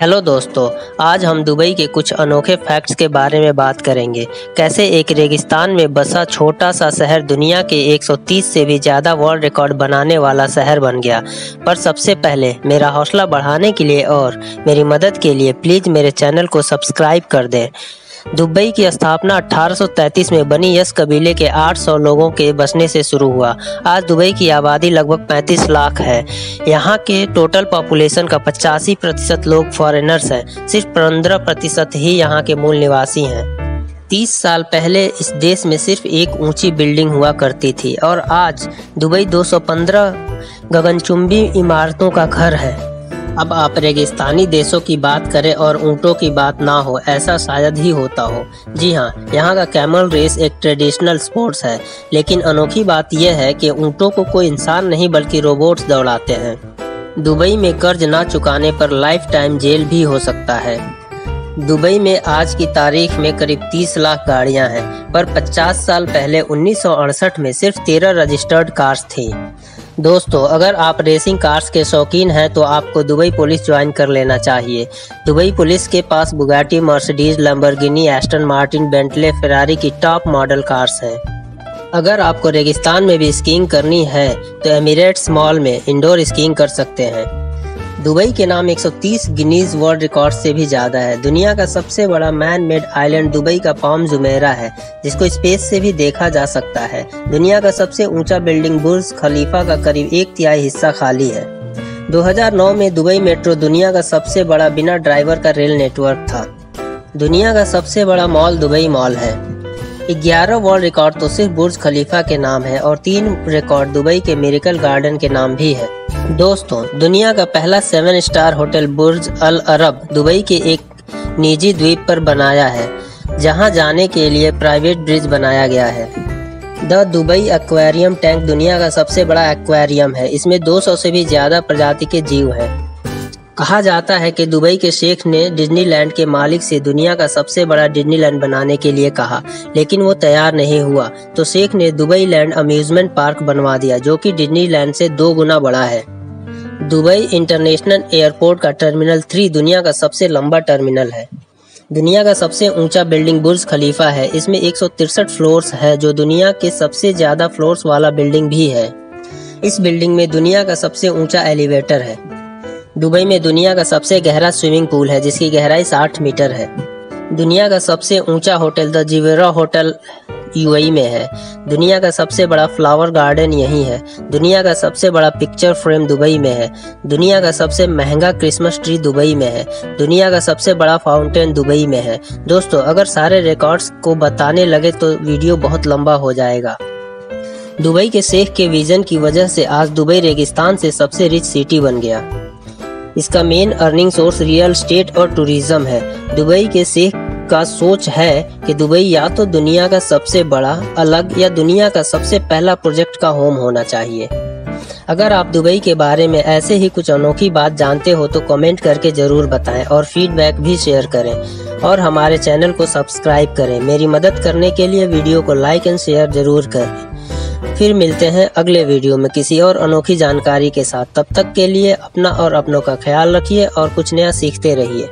Hello दोस्तों, आज हम दुबई के कुछ अनोखे फैक्ट्स के बारे में बात करेंगे। कैसे एक रेगिस्तान में बसा छोटा सा शहर दुनिया के 130 से भी ज़्यादा वर्ल्ड रिकॉर्ड बनाने वाला शहर बन गया। पर सबसे पहले, मेरा हौसला बढ़ाने के लिए और मेरी मदद के लिए प्लीज़ मेरे चैनल को सब्सक्राइब कर दें। दुबई की स्थापना 1833 में बनी। यस कबीले के 800 लोगों के बसने से शुरू हुआ। आज दुबई की आबादी लगभग 35 लाख है। यहाँ के टोटल पॉपुलेशन का पचासी प्रतिशत लोग फॉरेनर्स हैं। सिर्फ़ पंद्रह प्रतिशत ही यहाँ के मूल निवासी हैं। तीस साल पहले इस देश में सिर्फ़ एक ऊँची बिल्डिंग हुआ करती थी। और आज दुबई 215 गगनचुंबी इमारतों का घर है। अब आप रेगिस्तानी देशों की बात करें और ऊँटों की बात ना हो, ऐसा शायद ही होता हो। जी हाँ यहाँ का कैमल रेस एक ट्रेडिशनल स्पोर्ट्स है, लेकिन अनोखी बात यह है कि ऊँटों को कोई इंसान नहीं, बल्कि रोबोट्स दौड़ाते हैं। दुबई में कर्ज ना चुकाने पर लाइफ टाइम जेल भी हो सकता है। दुबई में आज की तारीख में करीब 30 लाख गाड़ियाँ हैं, पर 50 साल पहले उन्नीस सौ अड़सठ में सिर्फ़ 13 रजिस्टर्ड कार्स थी। दोस्तों, अगर आप रेसिंग कार्स के शौकीन हैं तो आपको दुबई पुलिस ज्वाइन कर लेना चाहिए। दुबई पुलिस के पास Bugatti Mercedes Lamborghini Aston Martin Bentley Ferrari की टॉप मॉडल कार्स हैं। अगर आपको रेगिस्तान में भी स्कीइंग करनी है तो एमिरेट्स मॉल में इंडोर स्कीइंग कर सकते हैं। दुबई के नाम 130 गिनीज वर्ल्ड रिकॉर्ड से भी ज़्यादा है। दुनिया का सबसे बड़ा मैन मेड आइलैंड दुबई का पाम जुमेरा है, जिसको स्पेस से भी देखा जा सकता है। दुनिया का सबसे ऊँचा बिल्डिंग बुर्ज खलीफा का करीब एक तिहाई हिस्सा खाली है। 2009 में दुबई मेट्रो दुनिया का सबसे बड़ा बिना ड्राइवर का रेल नेटवर्क था। दुनिया का सबसे बड़ा मॉल दुबई मॉल है। ग्यारह वर्ल्ड रिकॉर्ड तो सिर्फ़ बुर्ज खलीफा के नाम है और तीन रिकॉर्ड दुबई के मेरिकल गार्डन के नाम भी है। दोस्तों, दुनिया का पहला seven star hotel Burj Al Arab Dubai के एक निजी द्वीप पर बनाया है, जहाँ जाने के लिए प्राइवेट ब्रिज बनाया गया है। द दुबई एक्वेरियम टैंक दुनिया का सबसे बड़ा एक्वेरियम है। इसमें 200 से भी ज़्यादा प्रजाति के जीव हैं। कहा जाता है कि दुबई के शेख ने डिज्नीलैंड के मालिक से दुनिया का सबसे बड़ा डिज्नीलैंड बनाने के लिए कहा, लेकिन वो तैयार नहीं हुआ। तो शेख ने दुबई लैंड अम्यूजमेंट पार्क बनवा दिया, जो कि डिज्नीलैंड से दो गुना बड़ा है। दुबई इंटरनेशनल एयरपोर्ट का टर्मिनल थ्री दुनिया का सबसे लंबा टर्मिनल है। दुनिया का सबसे ऊँचा बिल्डिंग बुर्ज खलीफा है। इसमें एक फ्लोर्स है, जो दुनिया के सबसे ज़्यादा फ्लोर्स वाला बिल्डिंग भी है। इस बिल्डिंग में दुनिया का सबसे ऊँचा एलिवेटर है। दुबई में दुनिया का सबसे गहरा स्विमिंग पूल है, जिसकी गहराई 60 मीटर है। दुनिया का सबसे ऊँचा hotel, the Gevora hotel, UAE में है। दुनिया का सबसे बड़ा फ्लावर गार्डन यही है। दुनिया का सबसे बड़ा पिक्चर फ्रेम दुबई में है। दुनिया का सबसे महँगा क्रिसमस ट्री दुबई में है। दुनिया का सबसे बड़ा फाउंटेन दुबई में है। दोस्तों, अगर सारे रिकॉर्ड्स को बताने लगे तो वीडियो बहुत लंबा हो जाएगा। दुबई के शेख के विजन की वजह से आज दुबई, रेगिस्तान से सबसे रिच सिटी बन गया। इसका main earning source real estate और टूरिज़्म है। दुबई के शेख का सोच है कि दुबई या तो दुनिया का सबसे बड़ा, अलग या दुनिया का सबसे पहला प्रोजेक्ट का होम होना चाहिए। अगर आप दुबई के बारे में ऐसे ही कुछ अनोखी बात जानते हो तो कमेंट करके ज़रूर बताएँ और फीडबैक भी शेयर करें। और हमारे चैनल को सब्सक्राइब करें। मेरी मदद करने के लिए वीडियो को लाइक एंड शेयर ज़रूर करें। फिर मिलते हैं अगले वीडियो में किसी और अनोखी जानकारी के साथ। तब तक के लिए अपना और अपनों का ख्याल रखिए और कुछ नया सीखते रहिए।